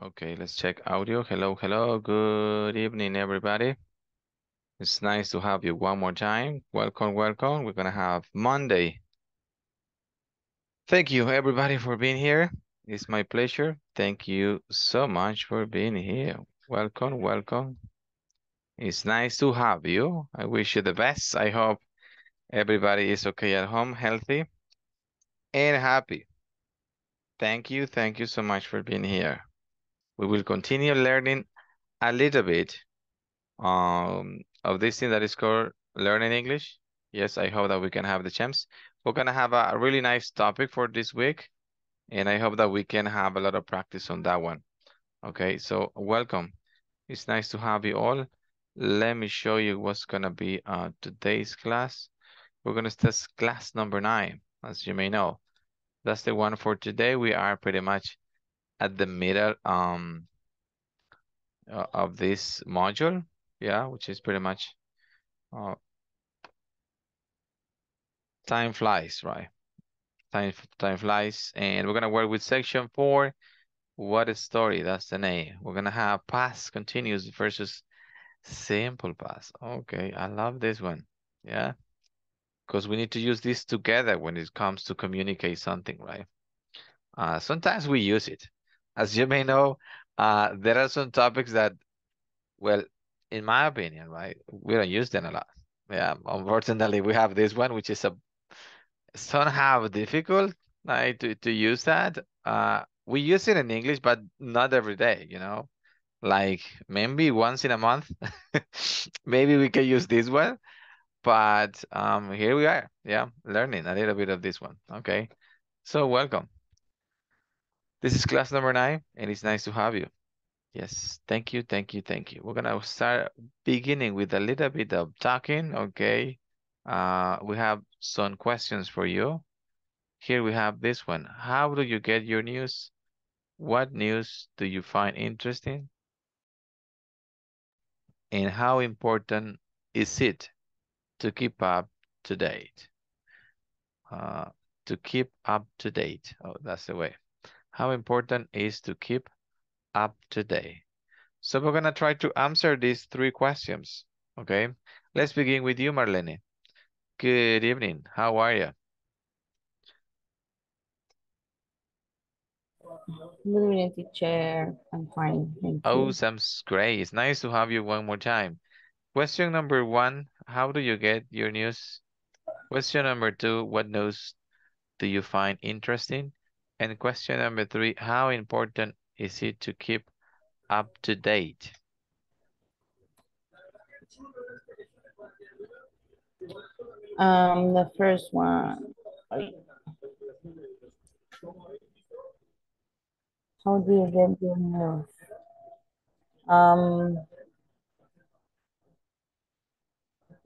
Okay, let's check audio. Hello, hello. Good evening, everybody. It's nice to have you one more time. Welcome, welcome. We're gonna have Monday. Thank you, everybody, for being here. It's my pleasure. Thank you so much for being here. Welcome, welcome. It's nice to have you. I wish you the best. I hope everybody is okay at home, healthy, and happy. Thank you, thank you so much for being here. We will continue learning a little bit um, of this thing that is called learning English. Yes, I hope that we can have the chance. We're gonna have a really nice topic for this week, and I hope that we can have a lot of practice on that one. Okay, so welcome. It's nice to have you all. Let me show you what's gonna be uh, today's class. We're gonna start class number nine, as you may know. That's the one for today. We are pretty much at the middle um, uh, of this module yeah, which is pretty much uh, time flies, right? Time time flies, and we're gonna work with section four. what a story? That's the name. We're gonna have past continuous versus simple past. Okay, I love this one. Yeah, because we need to use this together when it comes to communicate something, right? Uh, sometimes we use it. As you may know, uh, there are some topics that, well, in my opinion, right, we don't use them a lot. Yeah, unfortunately, we have this one, which is a somehow difficult right, to, to use that. Uh, we use it in English, but not every day, you know, like maybe once in a month. maybe we can use this one, but um, here we are. Yeah, learning a little bit of this one. Okay, so welcome. This is class number nine, and it's nice to have you. Yes, thank you, thank you, thank you. We're gonna start beginning with a little bit of talking, okay? Uh, we have some questions for you. Here we have this one. How do you get your news? What news do you find interesting? And how important is it to keep up to date? Uh, to keep up to date. Oh, that's the way. How important is to keep up to date? So we're going to try to answer these three questions. Okay. Let's begin with you, Marlene. Good evening. How are you? Good evening, teacher. I'm fine. Thank oh, sounds great. It's nice to have you one more time. Question number one, how do you get your news? Question number two, what news do you find interesting? And question number three, how important is it to keep up to date? Um, the first one. How do you get your news? Um,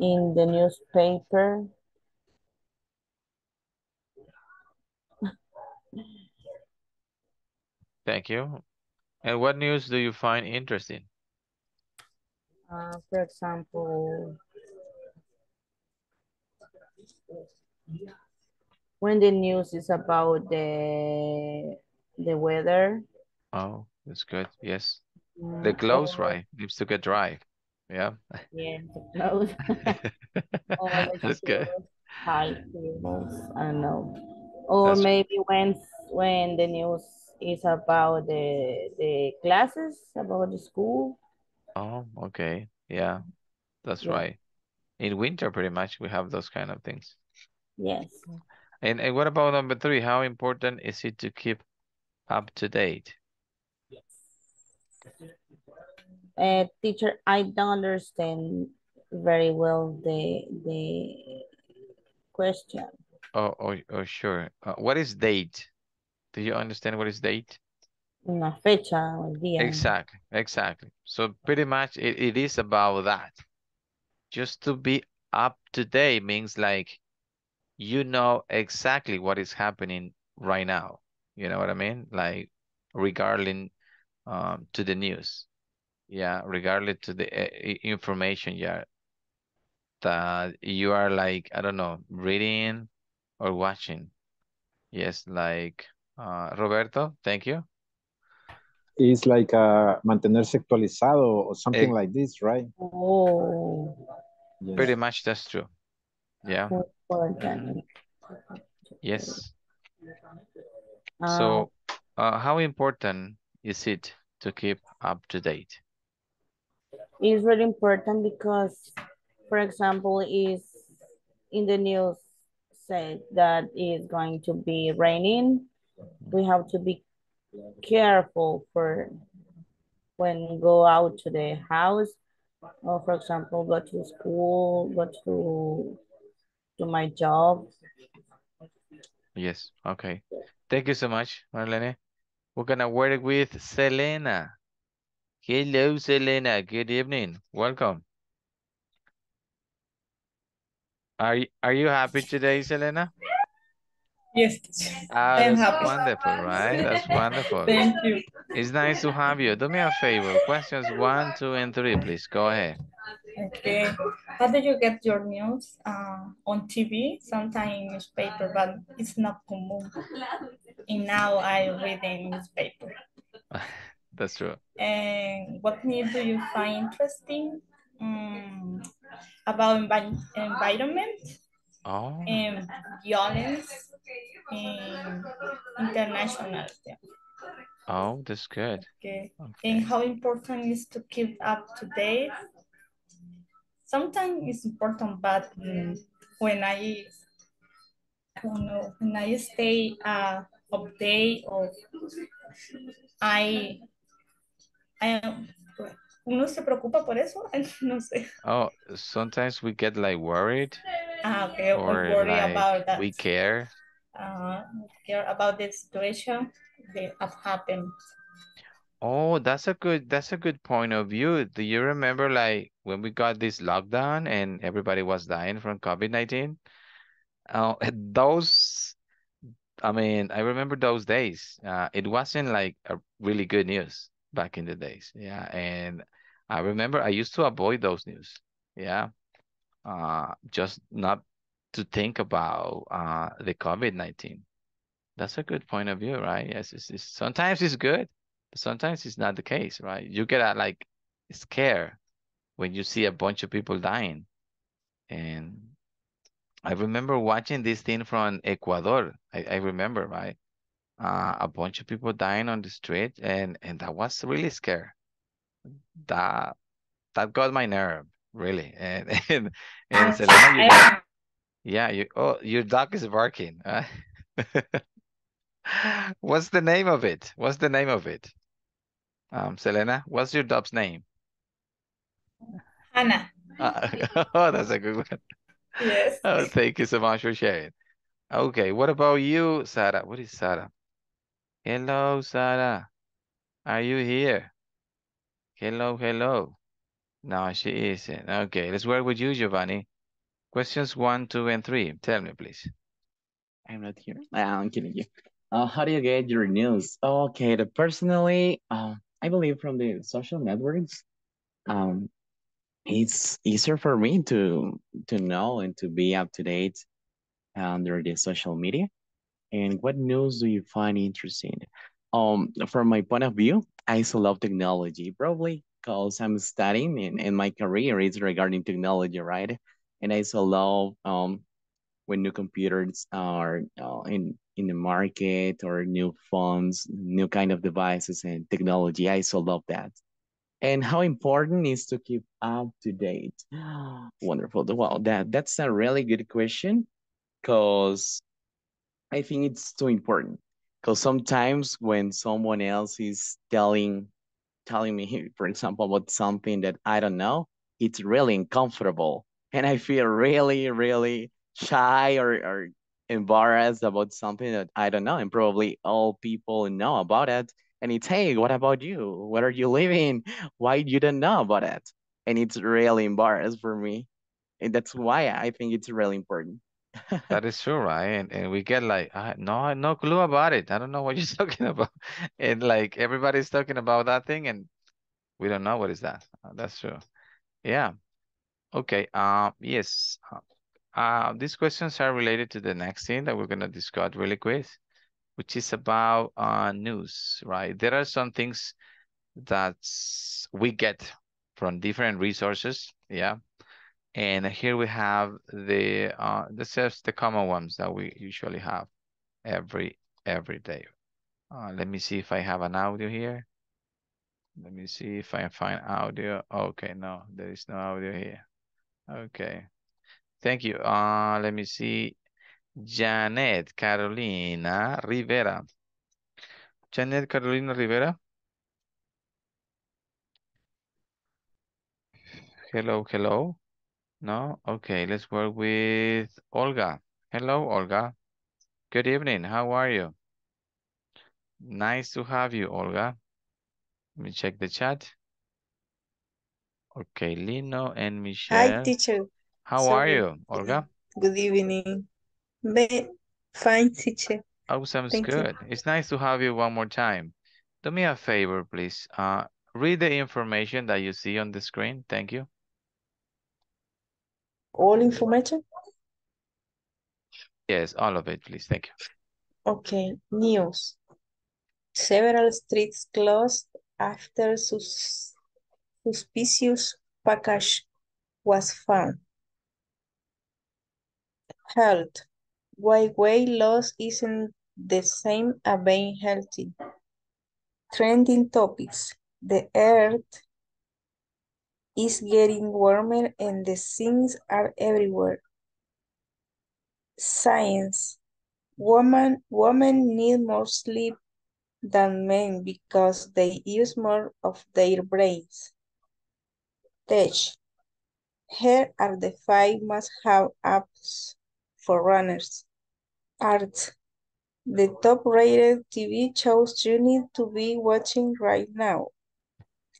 in the newspaper. Thank you. And what news do you find interesting? Uh, for example, when the news is about the the weather. Oh, that's good. Yes. The clothes, right? Needs to get dry. Yeah. Yeah, the clothes. the that's good. High tables, I don't know. Or that's maybe when when the news is about the the classes, about the school. Oh, okay. Yeah, that's yeah. right. In winter, pretty much, we have those kind of things. Yes. And, and what about number three? How important is it to keep up to date? Yes. Uh, teacher, I don't understand very well the the question. Oh, oh, oh sure. Uh, what is date? Do you understand what is date? Una fecha, el día. Exactly, exactly. So pretty much it, it is about that. Just to be up to date means like you know exactly what is happening right now. You know what I mean? Like regarding um, to the news. Yeah, regardless to the uh, information yeah, that you are like, I don't know, reading or watching. Yes, like uh, Roberto, thank you. It's like uh, mantenerse actualizado or something Eh, like this, right? Oh, Yes. Pretty much that's true. Yeah, yes. Uh, So, uh, how important is it to keep up to date? it's really important because, for example, is in the news said that it's going to be raining. We have to be careful for when we go out to the house or for example go to school go to to my job Yes, okay. Thank you so much, Marlene. We're gonna work with Selena. Hello, Selena. Good evening. Welcome. Are you, are you happy today, Selena? Yes, Ah, I am that's happy. wonderful, right? That's wonderful. Thank you. It's nice to have you. Do me a favor. Questions one, two, and three, please. Go ahead. Okay. How do you get your news? Uh, on TV, sometimes in newspaper, but it's not common. And now I read in newspaper. That's true. And what news do you find interesting? Mm, about envi- environment Oh, and violence and international. yeah. oh, that's good. Okay. And how important is to keep up to date? Sometimes it's important, but mm, when I, I don't know, when I stay uh, update or I, I uno se preocupa por eso, no sé. Oh, sometimes we get like worried Ah, okay, or or worry like about that. we care. Uh, care about the situation that have happened. Oh, that's a good that's a good point of view. Do you remember like when we got this lockdown and everybody was dying from COVID-19? Oh, those I mean, I remember those days. Uh, it wasn't like a really good news back in the days. Yeah, and I remember I used to avoid those news. Yeah. Uh, just not to think about uh the COVID-19. That's a good point of view, right? Yes, it's, it's sometimes it's good, but sometimes it's not the case, right? You get uh, like scared when you see a bunch of people dying. And I remember watching this thing from Ecuador. I, I remember, right? Uh, a bunch of people dying on the street, and and that was really scary. That that got my nerve, really. And and and Selena, you got yeah, you oh your dog is barking. Uh, What's the name of it? What's the name of it? Um, Selena, what's your dog's name? Hannah, Uh, oh, that's a good one. yes. Oh, thank you so much for sharing. Okay, what about you, Sarah? What is Sarah? Hello, Sarah. Are you here? Hello, hello. No, she isn't. Okay, let's work with you, Giovanni. Questions one, two, and three. Tell me, please. I'm not here. Ah, I'm kidding you. Uh, how do you get your news? Okay, the personally, um, I believe from the social networks, um, it's easier for me to to know and to be up to date under the social media. And what news do you find interesting? Um, from my point of view, I also love technology, probably because I'm studying and, and my career is regarding technology, right? And I also love um when new computers are uh, in in the market or new phones, new kind of devices and technology. I so love that. And how important is to keep up to date? Wonderful. Well, that that's a really good question because I think it's too important. Because sometimes when someone else is telling telling me, for example, about something that I don't know, it's really uncomfortable. And I feel really, really shy or, or embarrassed about something that I don't know. And probably all people know about it. And it's, hey, what about you? Where are you living? Why you don't know about it? And it's really embarrassed for me. And that's why I think it's really important. That is true, right? And and we get like, I no, no clue about it. I don't know what you're talking about. And like everybody's talking about that thing, and we don't know what is that. That's true. Yeah. Okay. Um. Yes. Uh, uh, these questions are related to the next thing that we're gonna discuss really quick. which is about uh, news, right? There are some things that we get from different resources, yeah. And here we have the uh, this is the common ones that we usually have every every day. Uh, let me see if I have an audio here. Let me see if I find audio. Okay, no, there is no audio here. Okay. Thank you. Uh, let me see. Janet Carolina Rivera. Janet Carolina Rivera. Hello, hello. No? Okay, let's work with Olga. Hello, Olga. Good evening. How are you? Nice to have you, Olga. Let me check the chat. Okay, Lino and Michelle. Hi, teacher. How are you, Olga? Good evening. Fine, teacher. Awesome, Thank you. good. It's nice to have you one more time. Do me a favor, please. Uh, read the information that you see on the screen. Thank you. All information? Yes, all of it, please. Thank you. Okay, news. Several streets closed after sus suspicious package was found. Health. Why weight loss isn't the same as being healthy. Trending topics. The earth is getting warmer and the things are everywhere. Science. Women, women need more sleep than men because they use more of their brains. Tech. Here are the five must-have apps for runners. Art. The top-rated TV shows you need to be watching right now.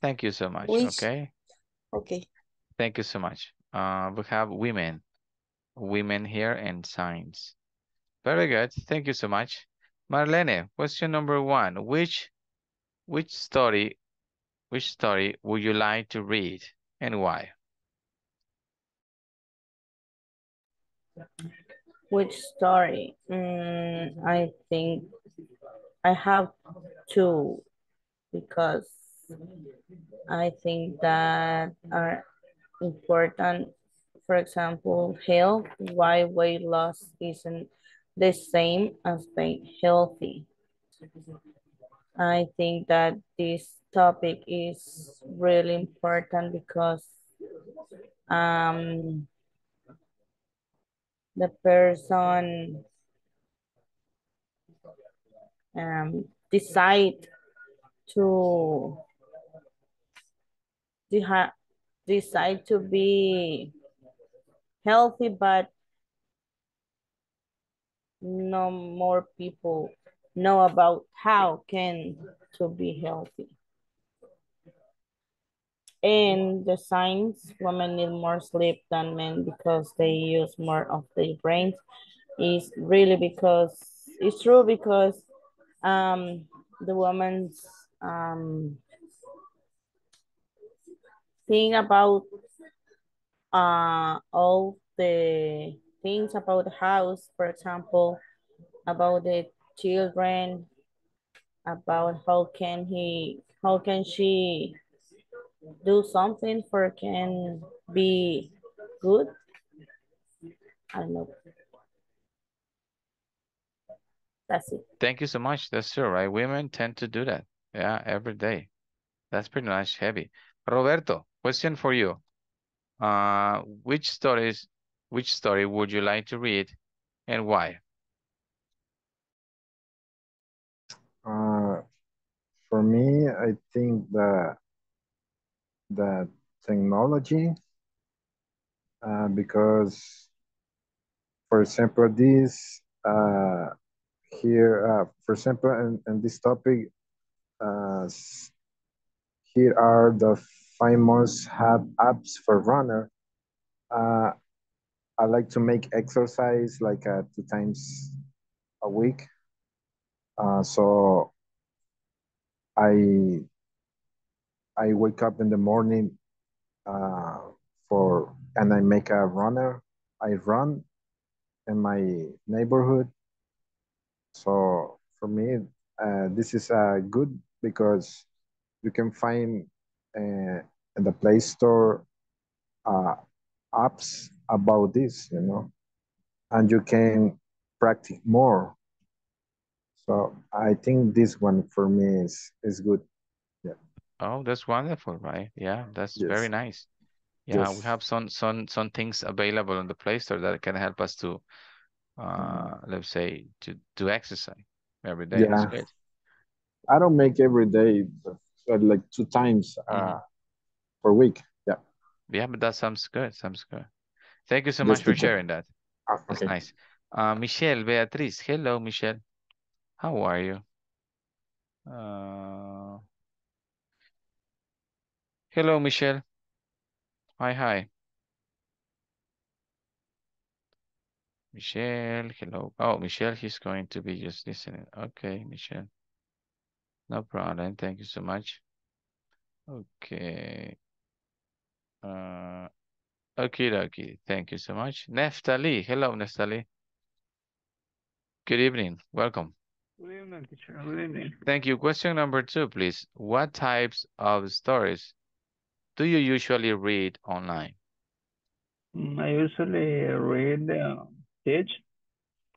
Thank you so much. Which- Okay. Okay. Thank you so much. Uh, we have women, women here and science. Very good. Thank you so much. Marlene, question number one. Which, which story, which story would you like to read and why? Which story? Mm, I think I have two because I think that are important. For example, health, why weight loss isn't the same as being healthy. I think that this topic is really important because um, the person um, decide to decide to be healthy, but no more people know about how can to be healthy. And the science, women need more sleep than men because they use more of their brains is really because it's true because um the woman's um think about uh all the things about the house, for example, about the children, about how can he how can she do something for can be good. I don't know. That's it. Thank you so much. That's true, right? Women tend to do that. Yeah, every day. That's pretty much heavy. Roberto, question for you. Uh, which stories, which story would you like to read and why? Uh, for me, I think that the technology, uh, because, for example, this uh, here, uh, for example, in this topic, uh, here are the five most have apps for runner. I like to make exercise like two times a week. Uh, so I I wake up in the morning uh, for and I make a runner. I run in my neighborhood. So for me, uh, this is uh, good because you can find uh, in the Play Store uh, apps about this, you know, and you can practice more. So I think this one for me is is good. Yeah. Oh, that's wonderful, right? Yeah, that's very nice. Yeah, we have some some some things available on the Play Store that can help us to uh let's say to do exercise every day. Yeah. I don't make every day, but, but like two times uh, Mhm. per week. Yeah. Yeah, but that sounds good. Sounds good. Thank you so Yes, much for sharing that. Ah, That's nice. Uh, Michelle Beatriz. Hello, Michelle. How are you? Uh, hello, Michelle. Hi, hi. Michelle, hello. Oh, Michelle, he's going to be just listening. Okay, Michelle. No problem. Thank you so much. Okay. Uh, okay, okay. Thank you so much. Neftali. Hello, Neftali. Good evening. Welcome. Good evening, teacher. Good evening. Thank you. Question number two, please. What types of stories do you usually read online? Mm, I usually read uh, Teach.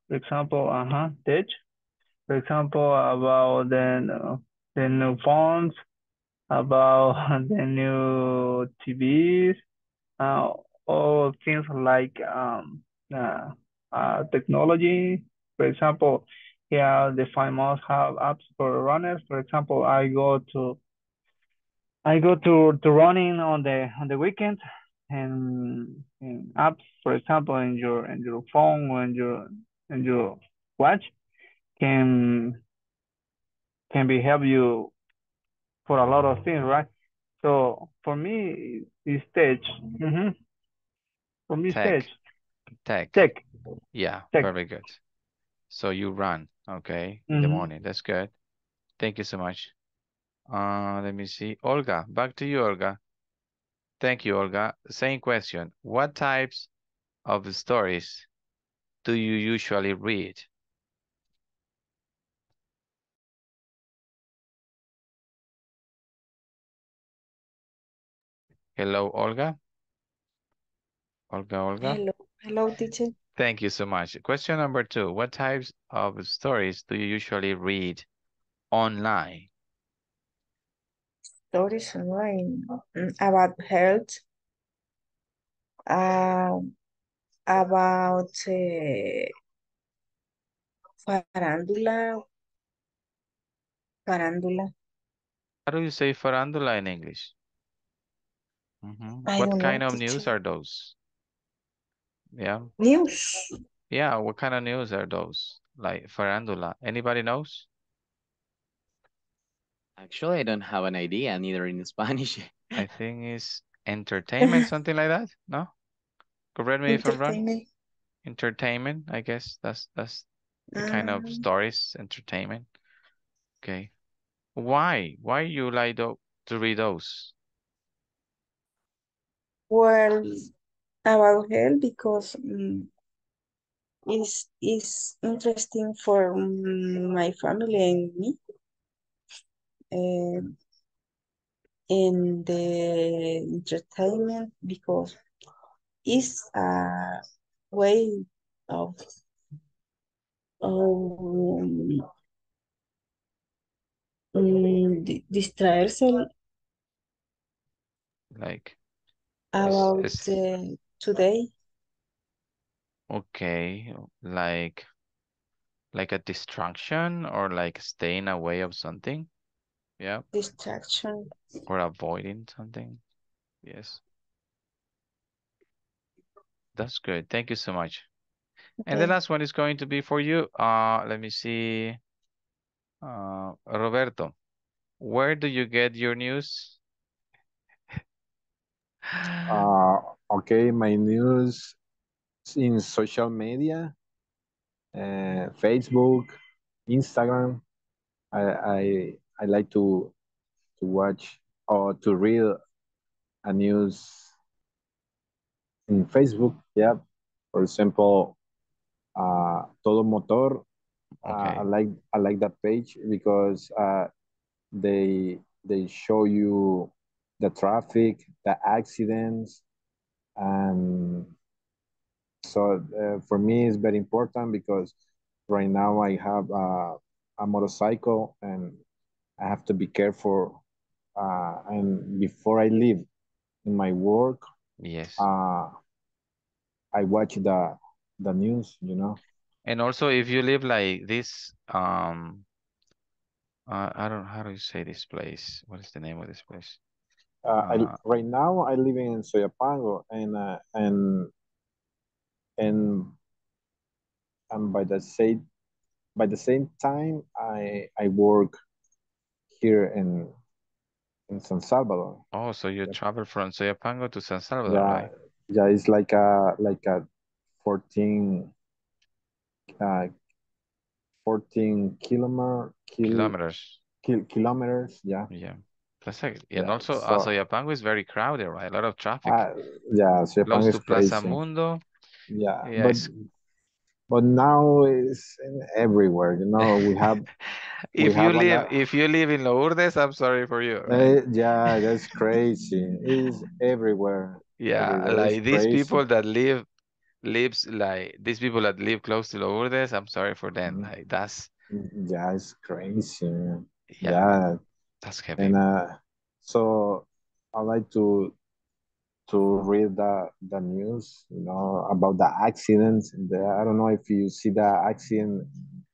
For example, uh-huh, Teach. For example, about the, uh, the new phones, about the new TVs, uh, all things like um, uh, uh, technology. For example, here the famous have apps for runners. For example, I go to I go to to running on the on the weekend and, and apps, for example, in your in your phone or in your in your watch can can be help you for a lot of things, right? So for me, it's stage. Mm-hmm. For me, Tech. stage. Tech. Tech. Yeah, Tech. very good. So you run, okay, in the Mhm. morning. That's good. Thank you so much. Uh, let me see. Olga, back to you, Olga. Thank you, Olga. Same question. What types of stories do you usually read? Hello, Olga. Olga, Olga. Hello, hello, teacher. Thank you so much. Question number two. What types of stories do you usually read online? Stories online mm, about health, um, about uh, farándula, farándula. How do you say farandula in English? Mhm. What kind know, of news are those? Yeah. News. Yeah, what kind of news are those? Like farandula. Anybody knows? Actually, I don't have an idea, neither in Spanish. I think it's entertainment, something like that. No? Correct me if I'm wrong. Entertainment. Entertainment, I guess that's that's the kind of Mm, stories, entertainment. Okay. Why? Why you like tho- to read those? well, about health because um, it's, it's interesting for mm, my family and me. And in the entertainment because it's a way of um, mm, di- distraerse Like, about it's, it's the today okay, like like a distraction or like staying away of something. Yeah, distraction. or avoiding something. Yes, that's good. Thank you so much. And the last one is going to be for you. Uh, let me see. Uh, Roberto, where do you get your news? Uh, okay, my news in social media, uh, Facebook, Instagram. I, I I like to to watch or to read a news in Facebook. Yeah, for example, uh, Todo Motor Uh, Okay. I like I like that page because uh, they they show you the traffic, the accidents, and so uh, for me it's very important because right now I have uh, a motorcycle and I have to be careful. Uh, and before I leave in my work, Yes. uh, I watch the the news. You know. And also if you live like this, um, uh, I don't, know how do you say this place? What is the name of this place? Uh, I, Uh, right now I live in Soyapango and uh, and and and by the same by the same time I I work here in in San Salvador. Oh, so you Yeah. travel from Soyapango to San Salvador, Yeah, right? yeah, it's like a like a 14 uh 14 kilometer kil, Kilometers. kil, kilometers, yeah. Yeah. That's like, and Yeah, also uh, so Soyapango is very crowded, right? A lot of traffic. uh, yeah, Soyapango Close is to Plaza crazy. Mundo. Yeah, Yeah, but but now it's in everywhere, you know. We have we if you have live if you live in Lourdes, I'm sorry for you, right? Uh, yeah, that's crazy. It's everywhere, Yeah, everywhere. It's like these crazy. people that live lives like these people that live close to Lourdes, I'm sorry for them. Mhm. Like that's Yeah, it's crazy. yeah, Yeah, that's heavy. and uh, so I like to to read the the news, you know, about the accidents. The, I don't know if you see the accident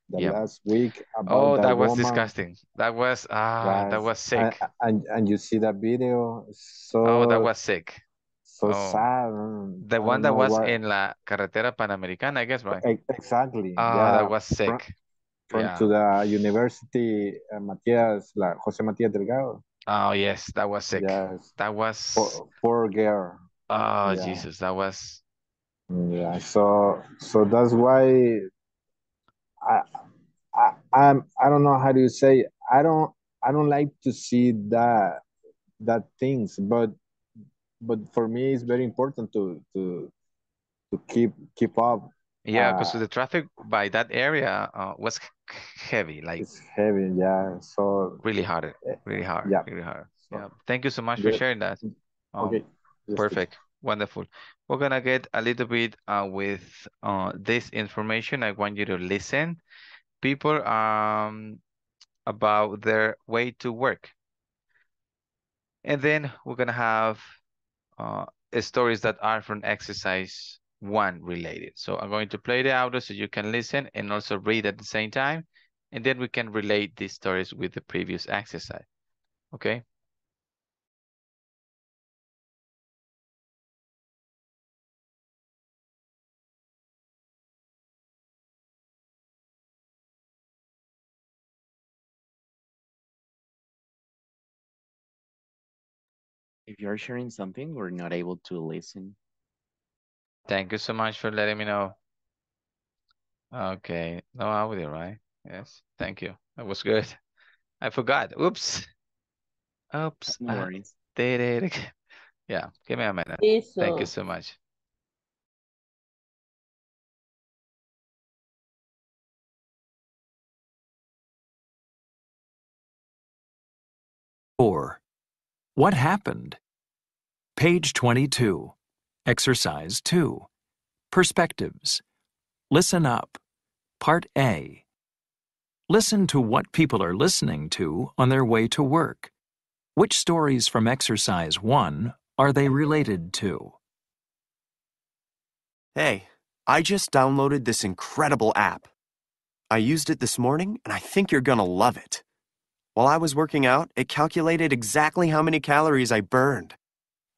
the Yeah. last week about Oh, that was woman, disgusting. That was ah, that was sick. and and you see the video, Oh, that was sick. so Oh, sad. the I one that was what in la Carretera Panamericana, I guess, right? exactly. Ah, Yeah, that was sick. From Yeah. to the university, uh, Matias, la Jose Matias Delgado. Oh, yes, that was sick. Yes, That was poor, poor girl. oh, Yeah, Jesus, that was yeah. So so that's why I I I'm I don't know how do you say I don't I don't like to see that that things, but but for me it's very important to to to keep keep up. Yeah, because Uh, the traffic by that area uh, was heavy, like it's heavy. Yeah. So really hard, eh, really hard, yeah. really hard. So Yeah. Thank you so much for sharing that. Okay. Um, Just keep- perfect, wonderful. We're gonna get a little bit uh with uh this information. I want you to listen, people, um, about their way to work. And then we're gonna have uh, stories that are from exercise one related. So I'm going to play the audio so you can listen and also read at the same time. And then we can relate these stories with the previous exercise. Okay? If you're sharing something, we're not able to listen. Thank you so much for letting me know. Okay, no audio, right? Yes, thank you. That was good. I forgot. Oops. Oops. No I worries. did it again. Yeah, give me a minute. Thank you so much. Four. What happened? Page 22. Exercise 2. Perspectives. Listen up. Part A. Listen to what people are listening to on their way to work. Which stories from Exercise 1 are they related to? Hey, I just downloaded this incredible app. I used it this morning and I think you're gonna love it. While I was working out, it calculated exactly how many calories I burned.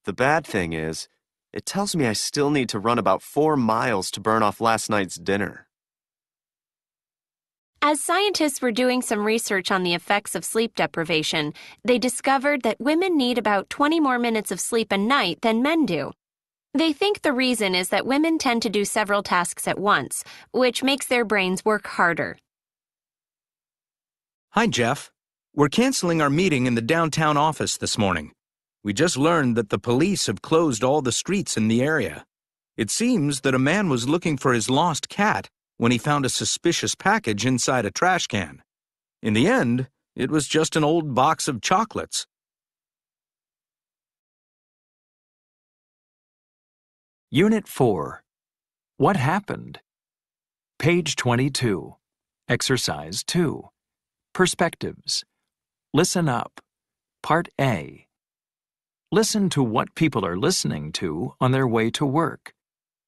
The bad thing is, it tells me I still need to run about four miles to burn off last night's dinner. As scientists were doing some research on the effects of sleep deprivation, they discovered that women need about 20 more minutes of sleep a night than men do. They think the reason is that women tend to do several tasks at once, which makes their brains work harder. Hi, Jeff. We're canceling our meeting in the downtown office this morning. We just learned that the police have closed all the streets in the area. It seems that a man was looking for his lost cat when he found a suspicious package inside a trash can. In the end, it was just an old box of chocolates. Unit 4. What happened? Page 22. Exercise 2. Perspectives. Listen up. Part A. Listen to what people are listening to on their way to work.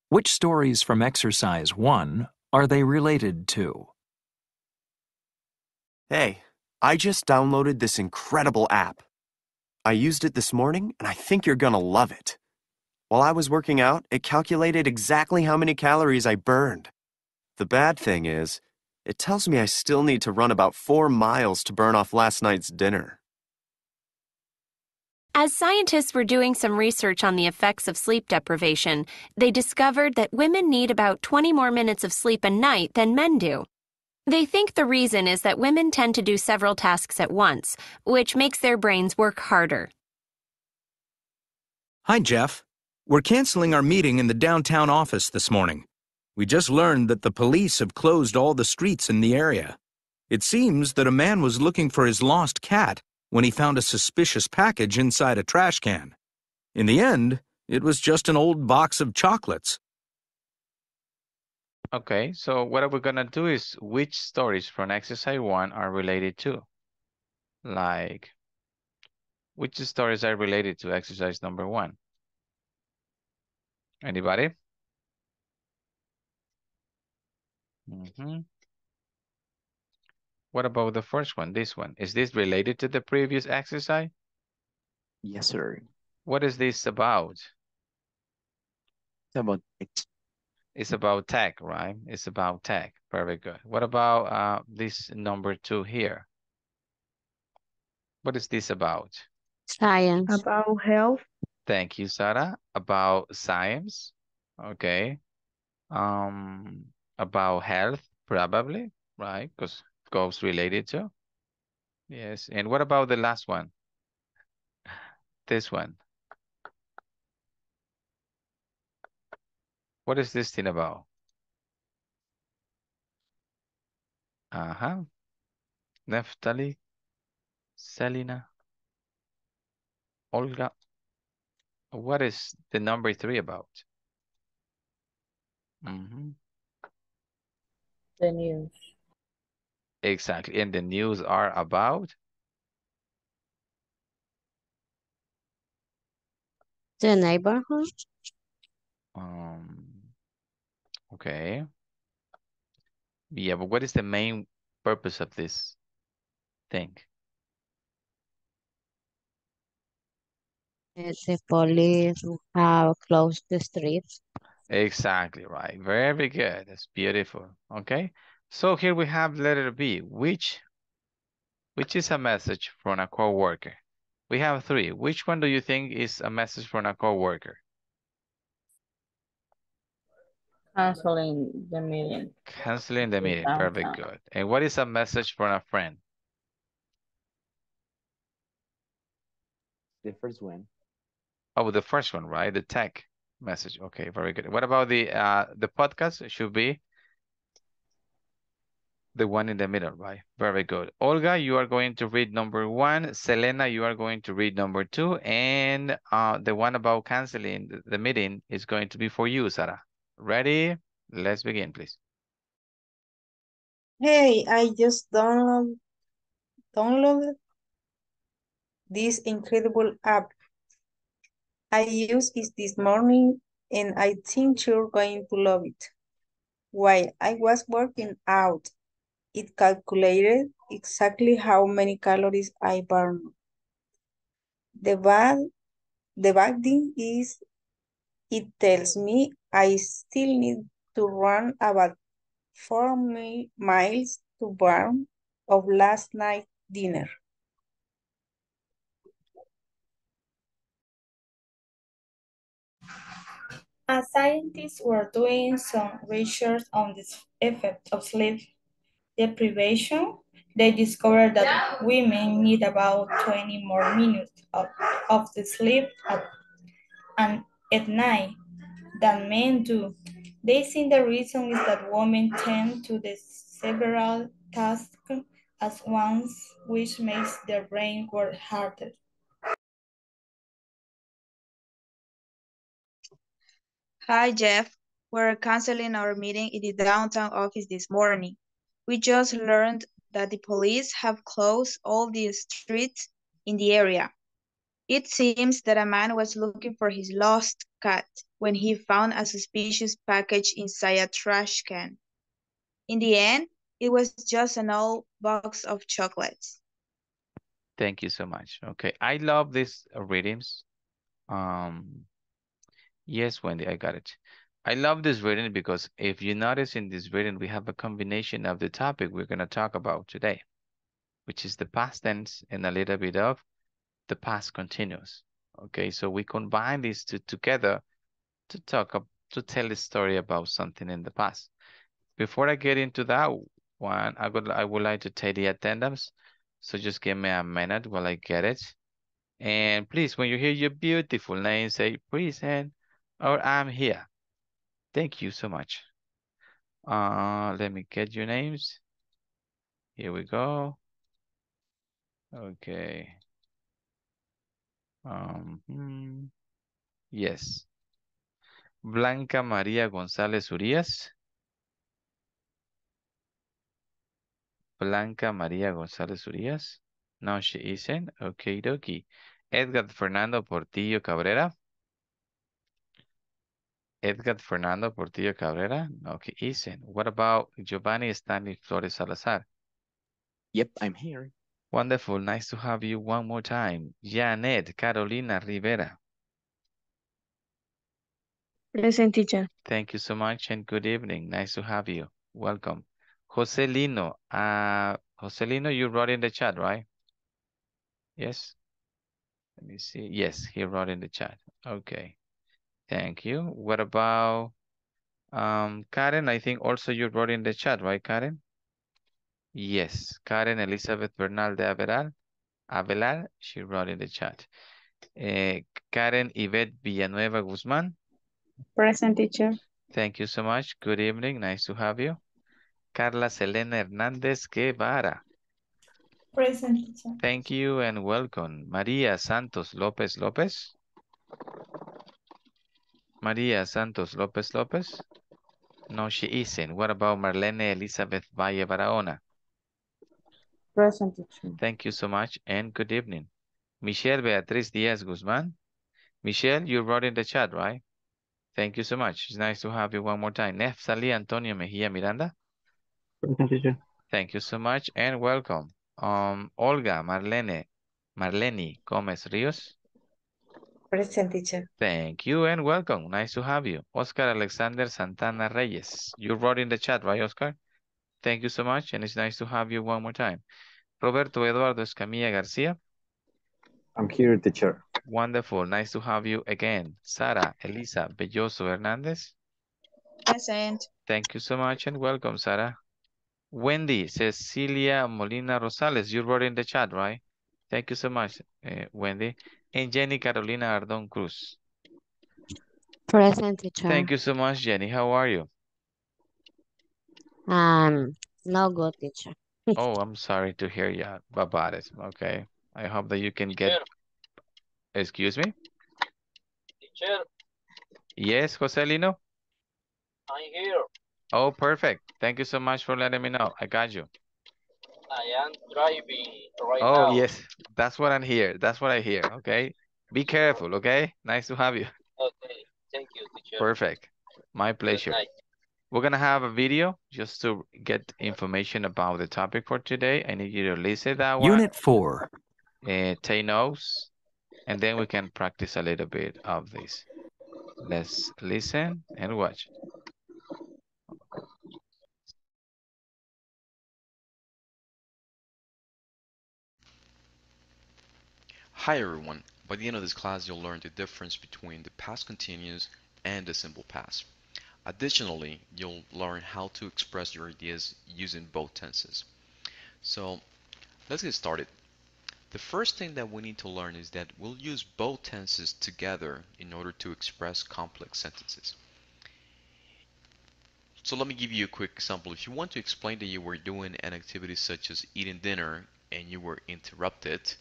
Which stories from Exercise 1 are they related to? Hey, I just downloaded this incredible app. I used it this morning and I think you're gonna love it. While I was working out, it calculated exactly how many calories I burned. The bad thing is, it tells me I still need to run about four miles to burn off last night's dinner. As scientists were doing some research on the effects of sleep deprivation, they discovered that women need about 20 more minutes of sleep a night than men do. They think the reason is that women tend to do several tasks at once, which makes their brains work harder. Hi, Jeff. We're canceling our meeting in the downtown office this morning. We just learned that the police have closed all the streets in the area. It seems that a man was looking for his lost cat when he found a suspicious package inside a trash can. In the end, it was just an old box of chocolates. Okay, so what are we're gonna do is which stories from exercise one are related to? Like, which stories are related to exercise number one? Anybody? Mm-hmm. What about the first one, this one? Is this related to the previous exercise? Yes, sir. What is this about? It's about it. It's about tech, right? It's about tech. Very good. What about uh, this number two here? What is this about? Science. About health. Thank you, Sarah. About science. Okay. Um, about health, probably, right? Because goes related to. Yes. And what about the last one? This one. What is this thing about? Uh-huh. Neftali, Selena, Olga. What is the number three about? Mm -hmm. The news. Exactly. And the news are about? The neighborhood. Um, okay. Yeah, but what is the main purpose of this thing? The police have closed the streets. Exactly right. Very good. That's beautiful. Okay. So here we have letter B, which which is a message from a coworker. We have three. Which one do you think is a message from a coworker? Canceling the meeting. Canceling the meeting. Downtown. Perfect. Good. And what is a message from a friend? The first one. Oh, the first one, right? The tech message. Okay, very good. What about the uh the podcast? It should be the one in the middle, right? Very good. Olga, you are going to read number one. Selena, you are going to read number two. And uh, the one about canceling the, meeting is going to be for you, Sarah. Ready? Let's begin, please. Hey, I just download, downloaded this incredible app. I used it this morning and I think you're going to love it. While I was working out, it calculated exactly how many calories I burned. The bad, the bad thing is it tells me I still need to run about four miles to burn of last night dinner. As scientists were doing some research on the effect of sleep deprivation, they discovered that women need about 20 more minutes of, of the sleep at, and at night than men do. They think the reason is that women tend to do several tasks at once, which makes their brain work harder. Hi, Jeff. We're canceling our meeting in the downtown office this morning. We just learned that the police have closed all the streets in the area. It seems that a man was looking for his lost cat when he found a suspicious package inside a trash can. In the end, it was just an old box of chocolates. Thank you so much. Okay, I love these readings. Um, yes, Wendy, I got it. I love this reading because if you notice in this reading, we have a combination of the topic we're going to talk about today, which is the past tense and a little bit of the past continuous. Okay, so we combine these two together to talk, to tell a story about something in the past. Before I get into that one, I would, I would like to take the attendance. So just give me a minute while I get it. And please, when you hear your beautiful name, say present or I'm here. Thank you so much. Uh, let me get your names. Here we go. Okay. Um, hmm. Yes. Blanca María González Urias. Blanca María González Urias. No, she isn't. Okay, dokie. Edgar Fernando Portillo Cabrera. Edgar Fernando Portillo Cabrera. Okay, isn't. What about Giovanni Stanley Flores Salazar? Yep, I'm here. Wonderful. Nice to have you one more time. Janet Carolina Rivera. Present teacher. Thank you so much and good evening. Nice to have you. Welcome. Jose Lino. Uh, Jose Lino, you wrote in the chat, right? Yes. Let me see. Yes, he wrote in the chat. Okay. Thank you. What about um, Karen? I think also you wrote in the chat, right, Karen? Yes, Karen Elizabeth Bernal de Avelar. Avelar, she wrote in the chat. Uh, Karen Yvette Villanueva Guzman. Present teacher. Thank you so much. Good evening. Nice to have you. Carla Selena Hernandez Guevara. Present teacher. Thank you and welcome. Maria Santos Lopez Lopez. Maria Santos Lopez Lopez. No, she isn't. What about Marlene Elizabeth Valle Barahona? Present teacher. Thank you so much and good evening. Michelle Beatriz Diaz Guzman. Michelle, you wrote in the chat, right? Thank you so much. It's nice to have you one more time. Neftali Antonio Mejia Miranda. Present teacher. Thank you so much and welcome. Um, Olga Marlene Marlene Gomez Rios. Present teacher. Thank you and welcome. Nice to have you. Oscar Alexander Santana Reyes. You wrote in the chat, right, Oscar? Thank you so much and it's nice to have you one more time. Roberto Eduardo Escamilla Garcia. I'm here, teacher. Wonderful. Nice to have you again. Sara Elisa Belloso Hernandez. Present. Thank you so much and welcome, Sara. Wendy Cecilia Molina Rosales. You wrote in the chat, right? Thank you so much, uh, Wendy. And Jenny Carolina Ardon Cruz. Present teacher. Thank you so much, Jenny. How are you? Um, no good teacher. Oh, I'm sorry to hear you about it. Okay. I hope that you can get... Excuse me? Teacher, Yes, Jose Lino? I'm here. Oh, perfect. Thank you so much for letting me know. I got you. I am driving right Oh, now. yes. That's what I'm here. That's what I hear. Okay. Be careful. Okay. Nice to have you. Okay, thank you, teacher. Perfect. My pleasure. We're going to have a video just to get information about the topic for today. I need you to listen that one. Unit 4. uh, take notes, and then we can practice a little bit of this. Let's listen and watch. Hi everyone. By the end of this class, you'll learn the difference between the past continuous and the simple past. Additionally, you'll learn how to express your ideas using both tenses. So let's get started. The first thing that we need to learn is that we'll use both tenses together in order to express complex sentences. So let me give you a quick example. If you want to explain that you were doing an activity such as eating dinner and you were interrupted,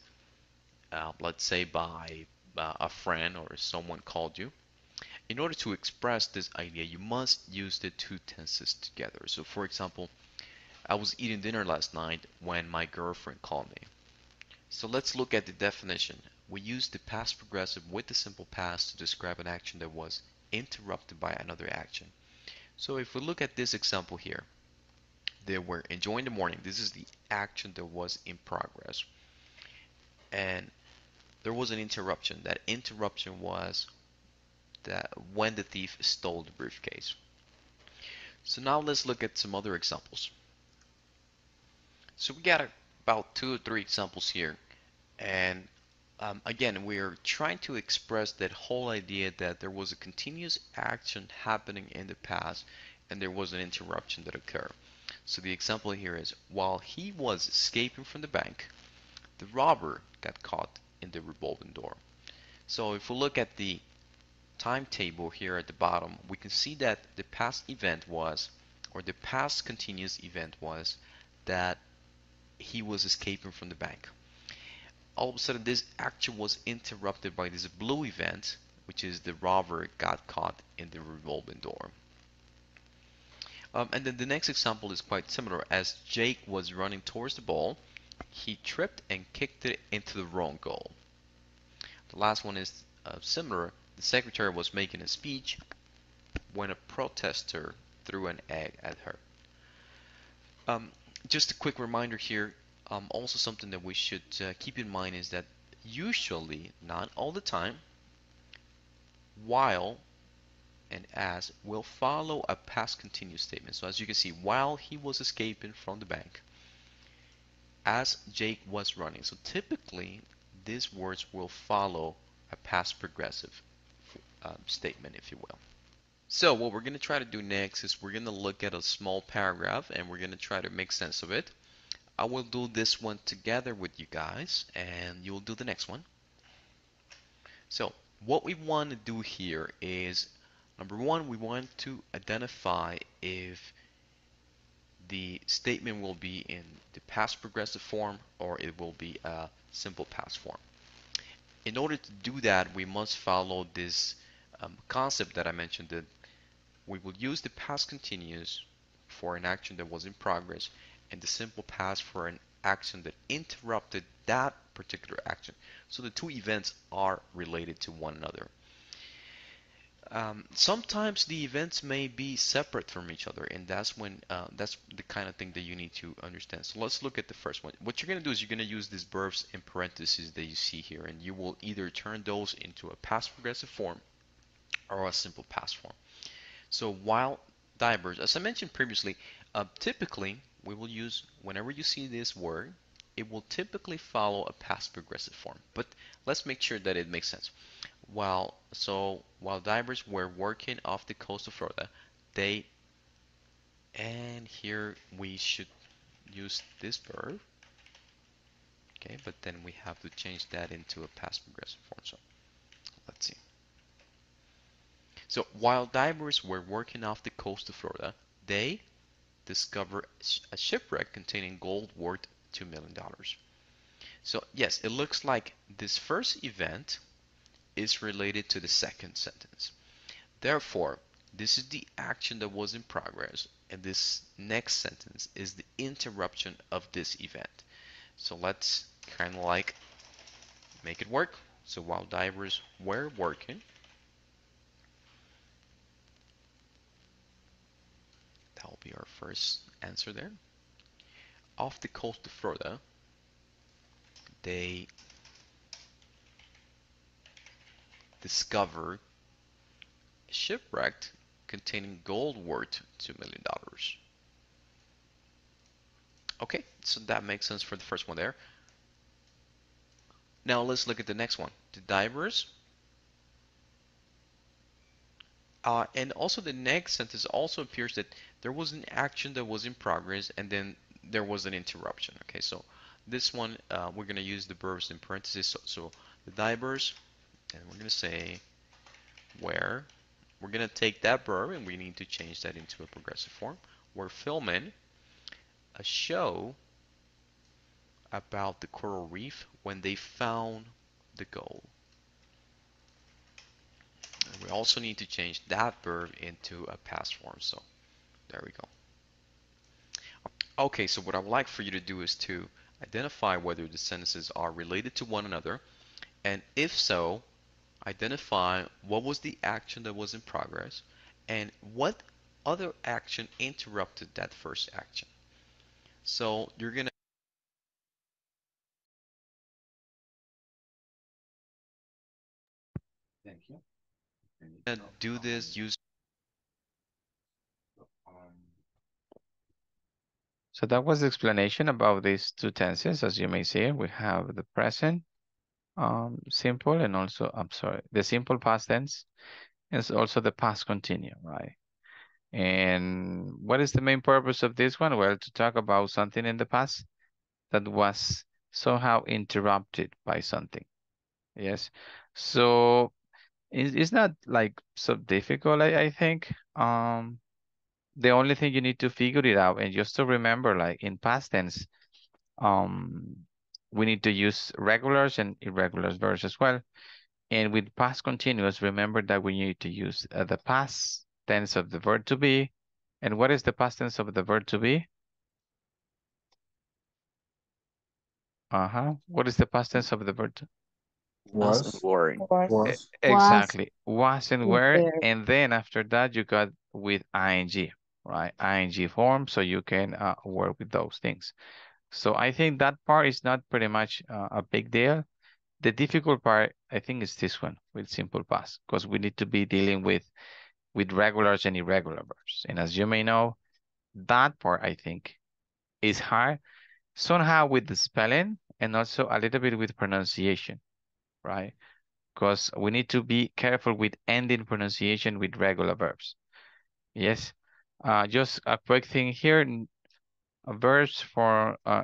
uh, let's say by uh, a friend or someone called you, in order to express this idea, you must use the two tenses together. So for example, I was eating dinner last night when my girlfriend called me. So let's look at the definition. We use the past progressive with the simple past to describe an action that was interrupted by another action. So if we look at this example here, they were enjoying the morning. This is the action that was in progress. And there was an interruption. That interruption was that when the thief stole the briefcase. So now let's look at some other examples. So we got about two or three examples here. And um, again, we're trying to express that whole idea that there was a continuous action happening in the past and there was an interruption that occurred. So the example here is while he was escaping from the bank, the robber got caught in the revolving door. So if we look at the timetable here at the bottom, we can see that the past event was, or the past continuous event was, that he was escaping from the bank. All of a sudden, this action was interrupted by this blue event, which is the robber got caught in the revolving door. Um, and then the next example is quite similar. As Jake was running towards the ball, he tripped and kicked it into the wrong goal. The last one is uh, similar. The secretary was making a speech when a protester threw an egg at her. Um, just a quick reminder here. Um, also, something that we should uh, keep in mind is that usually, not all the time, while and as will follow a past continuous statement. So as you can see, while he was escaping from the bank, as Jake was running. So typically, these words will follow a past progressive um, statement, if you will. So what we're going to try to do next is we're going to look at a small paragraph and we're going to try to make sense of it. I will do this one together with you guys and you'll do the next one. So what we want to do here is number one, we want to identify if the statement will be in the past progressive form or it will be a simple past form. In order to do that, we must follow this um, concept that I mentioned that we will use the past continuous for an action that was in progress and the simple past for an action that interrupted that particular action. So the two events are related to one another. Um, sometimes the events may be separate from each other, and that's when uh, that's the kind of thing that you need to understand. So let's look at the first one. What you're going to do is you're going to use these verbs in parentheses that you see here, and you will either turn those into a past progressive form or a simple past form. So while divers, as I mentioned previously, uh, typically we will use, whenever you see this word, it will typically follow a past progressive form. But let's make sure that it makes sense. While so while divers were working off the coast of Florida, they and here we should use this verb. Okay, but then we have to change that into a past progressive form. So let's see. So while divers were working off the coast of Florida, they discovered a shipwreck containing gold worth $2 million. So yes, it looks like this first event is related to the second sentence. Therefore, this is the action that was in progress, and this next sentence is the interruption of this event. So let's kind of like make it work. So while divers were working, That will be our first answer there. Off the coast of Florida, they discovered a shipwreck containing gold worth $2 million. Okay, so that makes sense for the first one there. Now let's look at the next one. The divers Uh, and also the next sentence also appears that there was an action that was in progress and then there was an interruption. Okay, so this one uh, we're going to use the verbs in parentheses. So, so the divers, and we're going to say where we're gonna take that verb and we need to change that into a progressive form. We're filming a show about the coral reef when they found the gold. And we also need to change that verb into a past form. So there we go. Okay, so what I would like for you to do is to identify whether the sentences are related to one another, and if so, identify what was the action that was in progress and what other action interrupted that first action. So you're going to Thank you. do this use um, So that was the explanation about these two tenses. As you may see, we have the present um, simple and also, I'm sorry, the simple past tense is also the past continuous, right? And what is the main purpose of this one? Well, to talk about something in the past that was somehow interrupted by something. Yes. So it's not like so difficult, I, I think. Um, the only thing you need to figure it out and just to remember like in past tense um we need to use regulars and irregulars verbs as well and with past continuous remember that we need to use uh, the past tense of the verb to be and what is the past tense of the verb to be uh-huh what is the past tense of the verb to Was. Were. Was. exactly was and were Were. and then after that you got with ing right? ing form, so you can uh, work with those things. So I think that part is not pretty much uh, a big deal. The difficult part, I think, is this one with simple past, because we need to be dealing with with regulars and irregular verbs. And as you may know, that part, I think, is hard somehow with the spelling and also a little bit with pronunciation, right? Because we need to be careful with ending pronunciation with regular verbs. Yes. Uh, just a quick thing here. Verbs for uh,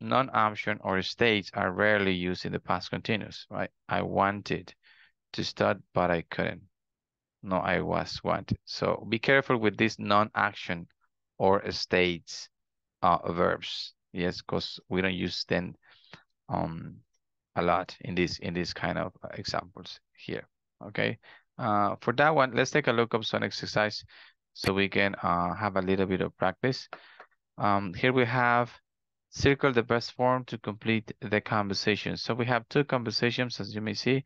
non-action or states are rarely used in the past continuous, right? I wanted to start, but I couldn't. No, I was wanted. So be careful with these non-action or states uh, verbs. Yes, because we don't use them um, a lot in this in this kind of examples here. Okay. Uh, for that one, let's take a look of some exercise so we can uh, have a little bit of practice. Um, here we have circle the best form to complete the conversation. So we have two conversations, as you may see,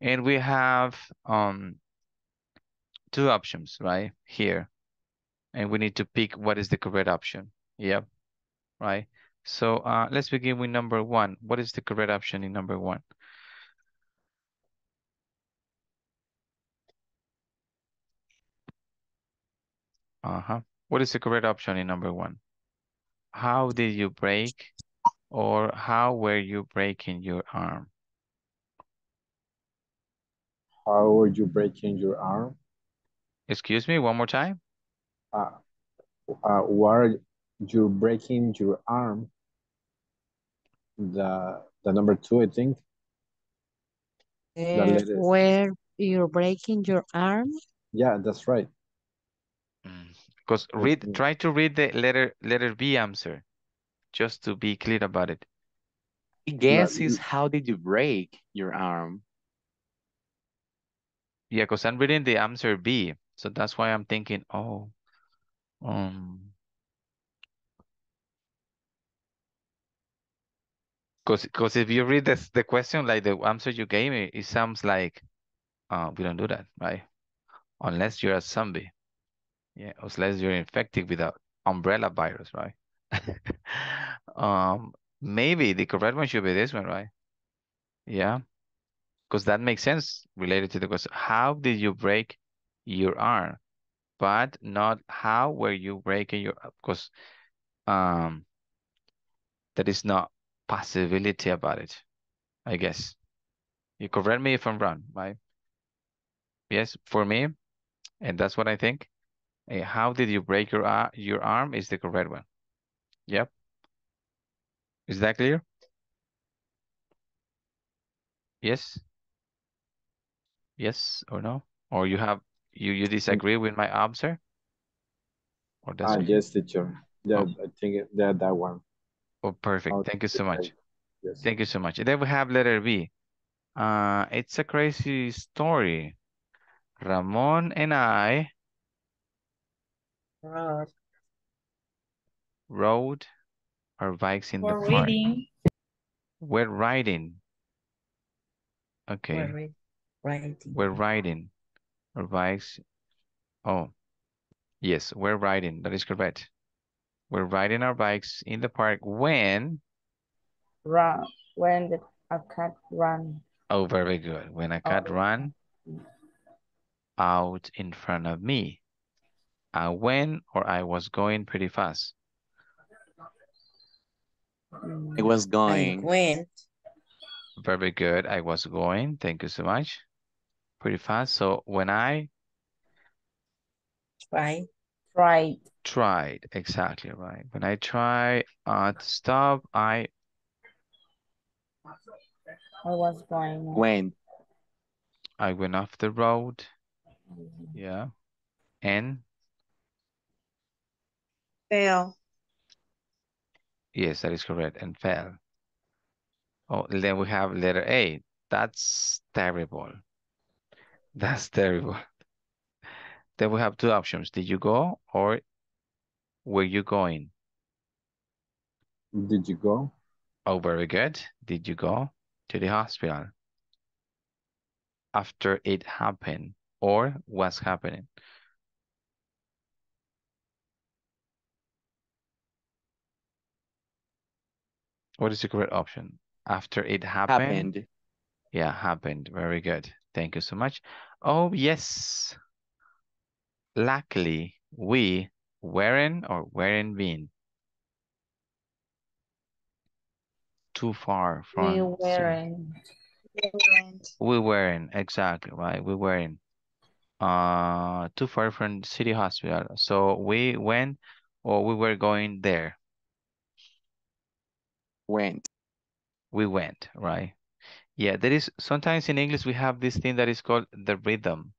and we have um, two options right here. And we need to pick what is the correct option. Yep, right? So uh, let's begin with number one. What is the correct option in number one? Uh-huh. What is the correct option in number one? How did you break or how were you breaking your arm? How were you breaking your arm? Excuse me, one more time? Uh, uh, were you breaking your arm? The the number two, I think. Uh, letter- where you're breaking your arm? Yeah, that's right. Because read, try to read the letter letter B answer, just to be clear about it. I guess is how did you break your arm? Yeah, because I'm reading the answer B, so that's why I'm thinking, oh, um, because because if you read this the question like the answer you gave me, it sounds like, uh, we don't do that, right? Unless you're a zombie, yeah, unless you're infected with a umbrella virus, right? um, maybe the correct one should be this one, right? Yeah, because that makes sense related to the question. How did you break your arm? But not how were you breaking your because um there is no possibility about it, I guess. You correct me if I'm wrong, right? Yes, for me, and that's what I think. Eh, how did you break your ar your arm is the correct one. Yep. Is that clear? Yes. Yes or no? Or you have you, you disagree with my answer? Or that's Ah, okay? yes, teacher. Yeah, Oh. I think that that one. Oh, perfect. Thank you so much. Yes. Thank you so much. Then we have letter B. Uh, it's a crazy story. Ramon and I Rod. rode our bikes in the For park. reading, We're riding. Okay. We're ri- writing. We're riding our bikes. Oh, yes, we're riding. That is correct. We're riding our bikes in the park when, Run, when the, a cat run. oh, very good. When a cat oh. ran out in front of me. I went or I was going pretty fast. I was I going. went. Very good. I was going. Thank you so much. Pretty fast. So when I Try. Tried. tried, exactly right. When I try uh, to stop, I I was going. Went. I went off the road. Yeah. And Fail. yes, that is correct. And fail. Oh, then we have letter A. That's terrible. That's terrible. Then we have two options. Did you go or were you going? Did you go? Oh, very good. Did you go to the hospital after it happened or was happening? What is the correct option? After it happened? Happened. Yeah, happened. Very good. Thank you so much. Oh, yes. Luckily, we weren't or weren't being too far from We weren't. We weren't, exactly, right? We weren't uh too far from city hospital. So we went or we were going there. Went. We went, right? Yeah, there is sometimes in English we have this thing that is called the rhythm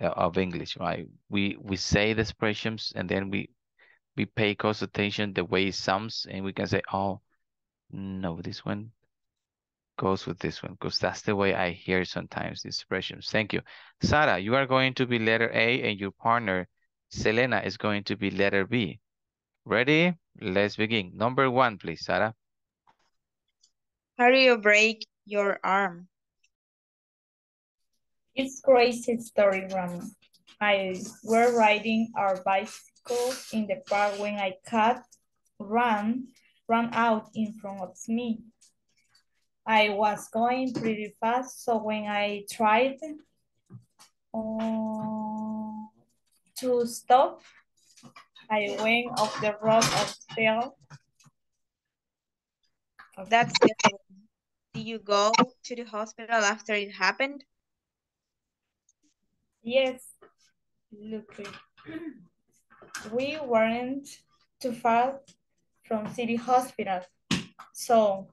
uh, of English, right? We we say the expressions and then we we pay close attention the way it sounds and we can say, oh, no, this one goes with this one because that's the way I hear sometimes the expressions. Thank you. Sarah, you are going to be letter A and your partner, Selena, is going to be letter B. Ready? Let's begin. Number one, please, Sarah. How do you break your arm? it's crazy story, Ramon. I were riding our bicycle in the park when I cut, ran ran out in front of me. I was going pretty fast, so when I tried uh, to stop, I went off the road and fell. That's different. Did you go to the hospital after it happened? Yes, look, we weren't too far from city hospital, so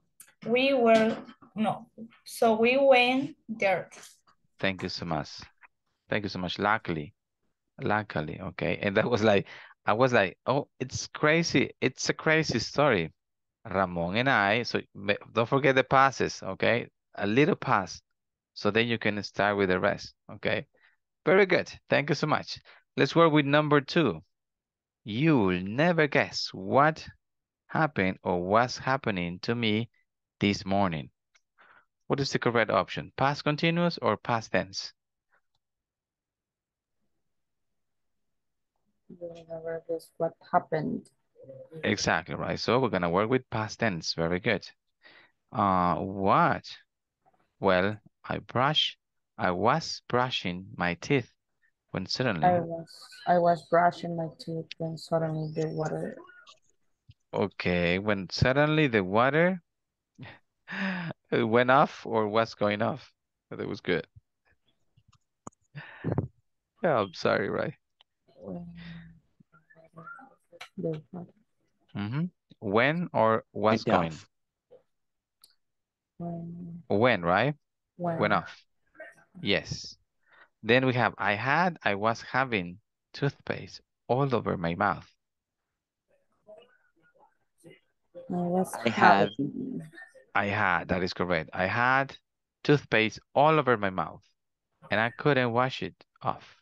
we were no, so we went there. Thank you so much. Thank you so much. Luckily, luckily, okay. And that was like, I was like, oh, it's crazy. It's a crazy story. Ramon and I, so don't forget the passes, okay? A little pass. So then you can start with the rest, okay? Very good. Thank you so much. Let's work with number two. You'll never guess what happened or what's happening to me this morning. What is the correct option? Past continuous or past tense? Never guess what happened. Exactly right. So we're gonna work with past tense. Very good. Uh, what? Well, I brush. I was brushing my teeth when suddenly. I was I was brushing my teeth when suddenly the water Okay, when suddenly the water went off or was going off. But it was good. Yeah, I'm sorry, right? The Mm-hmm. When or was Went going? off. when When, right? when Went off. Yes. Then we have I had, I was having toothpaste all over my mouth. I was I had. I had, that is correct. I had toothpaste all over my mouth and I couldn't wash it off.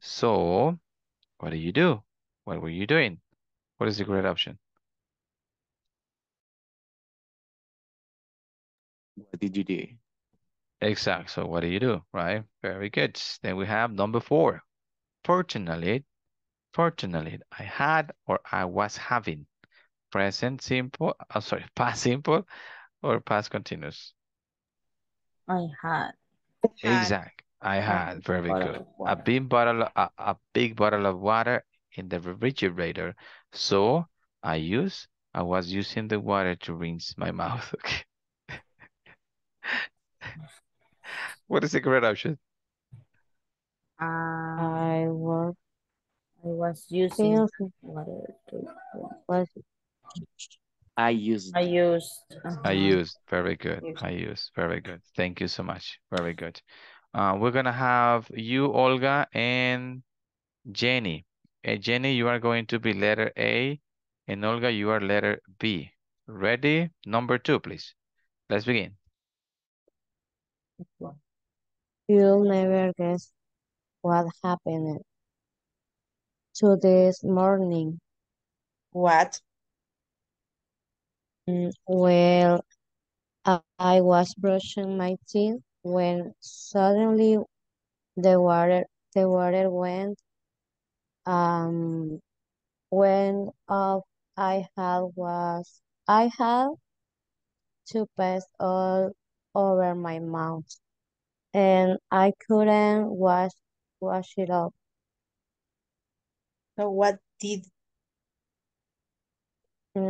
So, what do you do? What were you doing? What is the correct option? What did you do? Exact. So what do you do? Right? Very good. Then we have number four. Fortunately, fortunately, I had or I was having. Present simple, oh, sorry, past simple or past continuous. I had. Exact. I had. Very bottle good. A big bottle, a, a big bottle of water in the refrigerator. So I use, I was using the water to rinse my mouth. Okay. What is the correct option? Uh, I was I was using water to. was I used. I used. I uh-huh. used. Very good. I used. Very good. Thank you so much. Very good. Uh, we're gonna have you, Olga, and Jenny. Uh, Jenny, you are going to be letter A, and Olga, you are letter B. Ready? Number two, please. Let's begin. you'll never guess what happened to this morning. What? Mm, Well, I, I was brushing my teeth when suddenly the water the water went um went off. I had was I had to pass all over my mouth and I couldn't wash wash it up. So what did?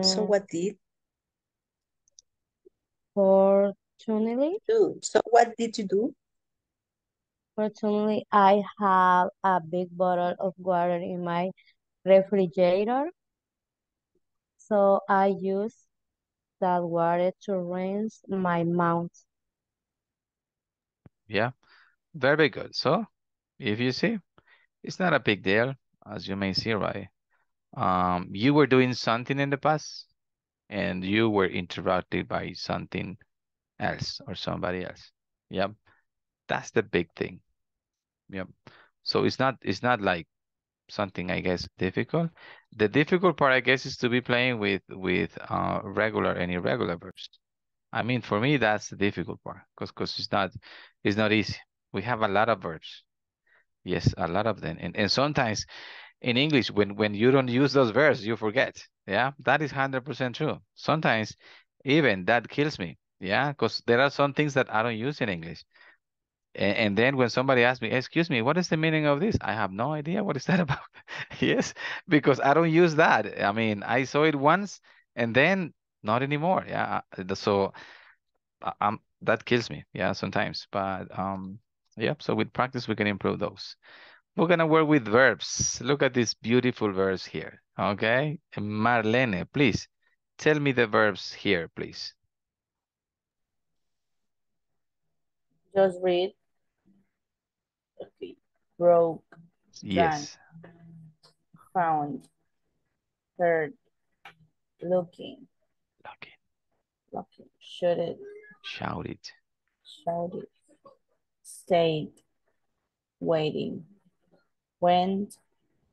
So Mm, what did? Fortunately, Do. So what did you do? fortunately, I have a big bottle of water in my refrigerator, so I use that water to rinse my mouth. Yeah, very good. So, if you see, it's not a big deal, as you may see, right? Um, you were doing something in the past, and you were interrupted by something else or somebody else. Yep, that's the big thing. Yep. So it's not it's not like something I guess difficult. The difficult part I guess is to be playing with with uh regular and irregular verbs. I mean for me that's the difficult part because because it's not it's not easy. We have a lot of verbs. Yes, a lot of them. And and sometimes in English when when you don't use those verbs you forget. Yeah, that is 100% true. Sometimes even that kills me. Yeah, because there are some things that I don't use in English. And, and then when somebody asks me, excuse me, what is the meaning of this? I have no idea what is that about. yes, because I don't use that. I mean, I saw it once and then not anymore. Yeah. uh, So uh, um, that kills me. Yeah, sometimes. But um, yeah. So with practice, we can improve those. We're gonna work with verbs. Look at this beautiful verbs here. Okay, Marlene, please tell me the verbs here, please. Just read. Okay. Broke, Yes. found, heard, looking, Looking, looking, should it, shout it. shouted, stayed, waiting, went,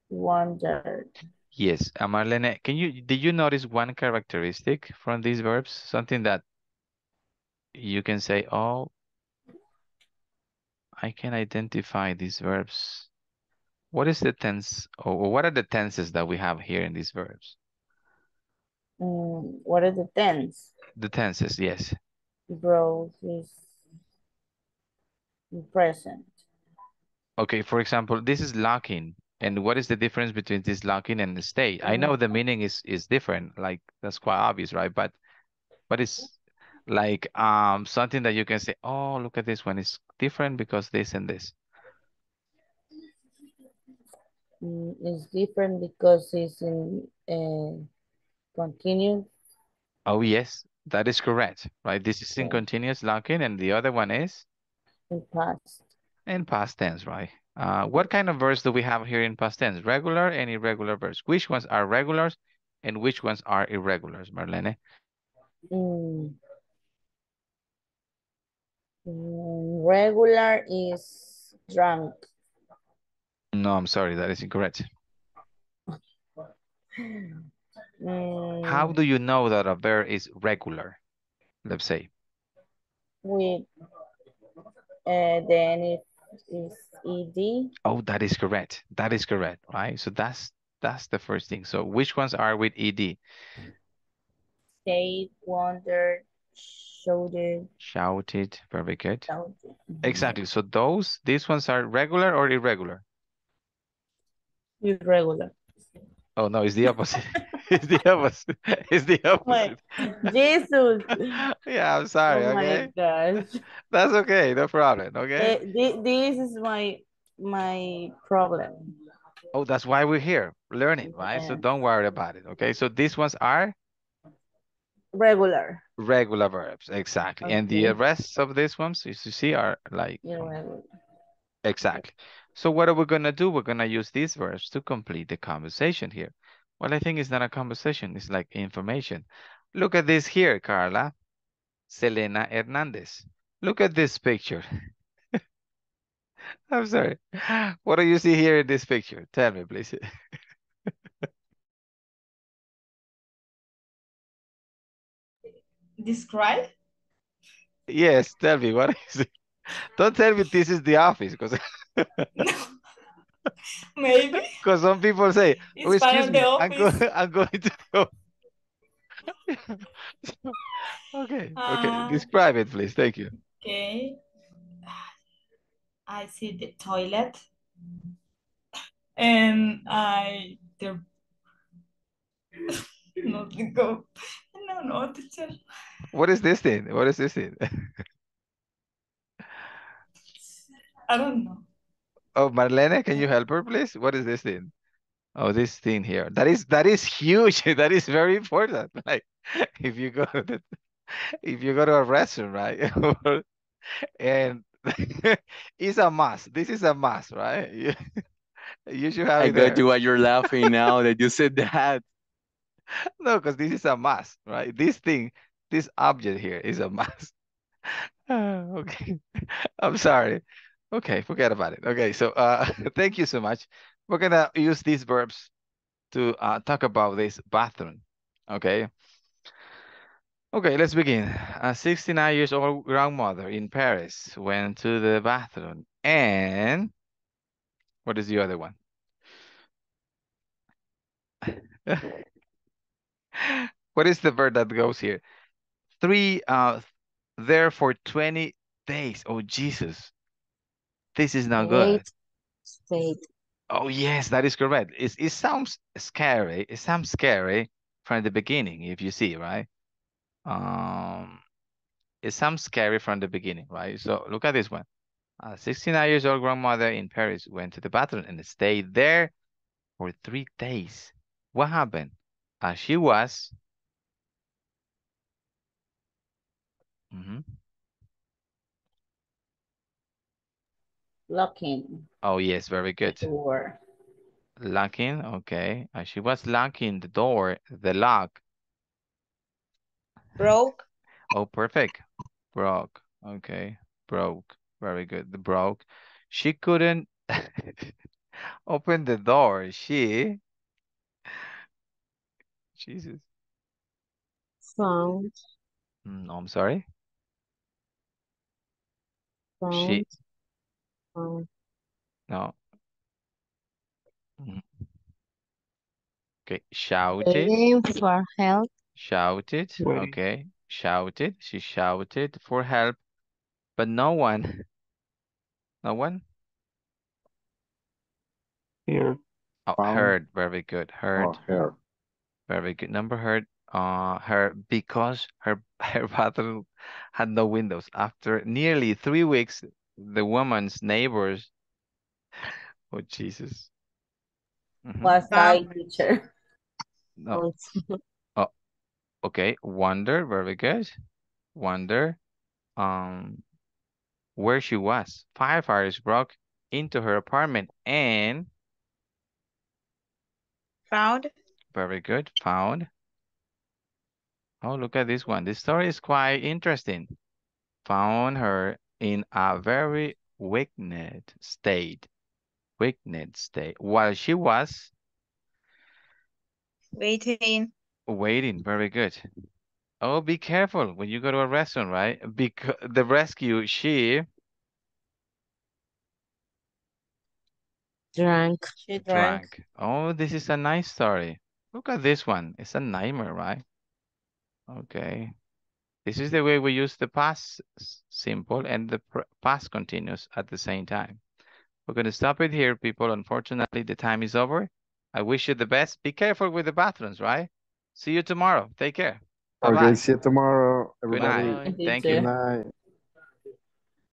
wondered. Yes, uh, Marlene, can you did you notice one characteristic from these verbs? Something that you can say, oh, I can identify these verbs. What is the tense, or what are the tenses that we have here in these verbs? Mm, what are the tense? The tenses, yes. Broke is present. Okay, for example, this is locking. And what is the difference between this locking and the stay? I know the meaning is is different, like that's quite obvious, right? But but it's like um something that you can say, oh, look at this one, it's different because this and this. Mm, it's different because it's in uh, continuous. Oh, yes, that is correct, right? This is in continuous locking and the other one is in past. In past tense, right? Uh, what kind of verbs do we have here in past tense? Regular and irregular verbs. Which ones are regulars and which ones are irregulars, Marlene? Mm. Regular is drunk. No, I'm sorry, that is incorrect. How Mm, do you know that a verb is regular? Let's say. with uh, then it is ed. Oh, that is correct. That is correct, right? So that's that's the first thing. So which ones are with ed? Stayed, wondered, shouted, Shouted, very good. shouted. Exactly. So those, these ones are regular or irregular? Irregular. Oh no, it's the opposite. it's the opposite. It's the opposite. Jesus. Yeah, I'm sorry, Oh my gosh. That's okay, no problem, okay? Eh, thi- This is my my problem. Oh, that's why we're here, learning, right? So don't worry about it, okay? So these ones are Regular. regular verbs, exactly. And the Okay. rest of these ones, as you see, are like Irregular. Exactly. So what are we gonna do? We're gonna use these verbs to complete the conversation here. Well, I think it's not a conversation, it's like information. Look at this here, Carla. Selena Hernandez. Look at this picture. I'm sorry. What do you see here in this picture? Tell me, please. Describe? Yes, tell me, what is it? Don't tell me this is the office, because Maybe. because some people say, oh, excuse me, I'm going. I'm going to go. Okay, okay, Uh, describe it, please. Thank you. okay. I see the toilet and I the no the go no no teacher What is this thing? What is this thing? I don't know. Oh, Marlene, can you help her, please? What is this thing? Oh, this thing here. That is that is huge. That is very important. Like if you go to the, if you go to a restaurant, right? And it's a must. This is a must, right? You, you should have I it got there. you why you're laughing now that you said that. No, because this is a must, right? This thing, this object here is a must. Ah, Okay. I'm sorry. Okay, forget about it. Okay, so uh thank you so much. We're gonna use these verbs to uh talk about this bathroom. Okay. Okay, let's begin. A 69 years old grandmother in Paris went to the bathroom and what is the other one? What is the verb that goes here? Three uh there for 20 days. Oh Jesus. This is not good. Stayed. Oh yes, that is correct. It, it sounds scary. It sounds scary from the beginning, if you see, right? Um, it sounds scary from the beginning, right? So look at this one. A 69 years old grandmother in Paris went to the bathroom and stayed there for three days. What happened? As she was. Mhm. Locking Oh yes, very good. door. Locking, okay. As she was locking the door, the lock. Broke. Oh, perfect. Broke. Okay. Broke. Very good. The broke. She couldn't open the door. She, Jesus. Found, Mm, I'm sorry. found, She, found. no. Mm. Okay. Shouted. Waiting for help. Shouted. Wait. Okay. Shouted. She shouted for help, but no one. No one. Here. Oh, heard. Very good. Heard. or her. Very good. Number heard. Uh, her because her her bathroom had no windows. After nearly three weeks, the woman's neighbors. Oh Jesus. Mhm. Was my teacher. No. Oh, okay. Wonder. Very good. Wonder. Um. where she was. Firefighters broke into her apartment and Found. Very good, found. Oh, look at this one. This story is quite interesting. Found her in a very weakened state. Weakened state. While she was Waiting. waiting. Very good. Oh, be careful when you go to a restaurant, right? Because the rescue, she Drank. She drank. drank. Oh, this is a nice story. Look at this one. It's a nightmare, right? Okay. This is the way we use the past simple and the pr- past continuous at the same time. We're going to stop it here, people. Unfortunately, the time is over. I wish you the best. Be careful with the bathrooms, right? See you tomorrow. Take care. Bye-bye. Okay, see you tomorrow, Good night. Thank you. Good night.